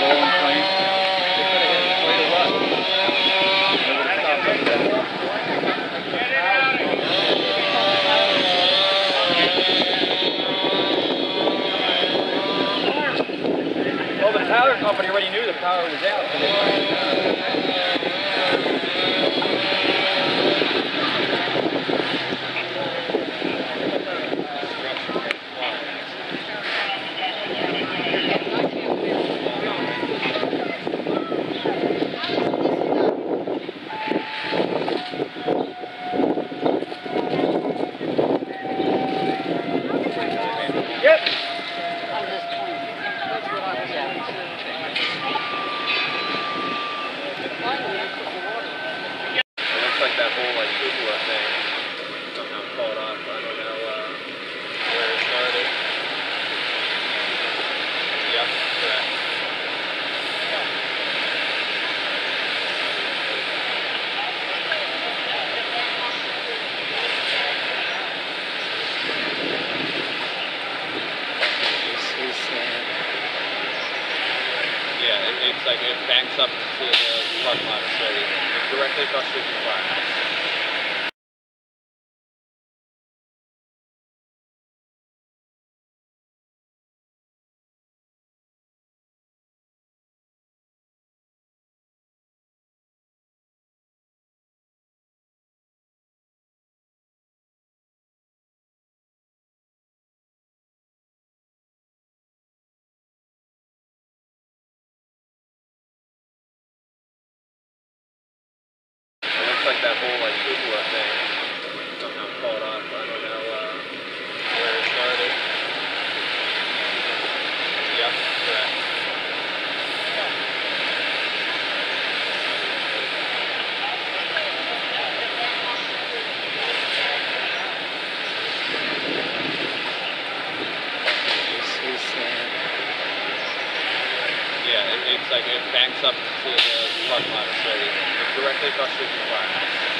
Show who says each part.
Speaker 1: got Well, the power company already knew the power was out, so they It, it's like it banks up to the parking lot straight, directly across the street from the firehouse. Like thing somehow caught. I don't know uh, where it started. Yep, correct. Yeah, it, it's like it banks up to the parking lot straight, directly across the the firehouse.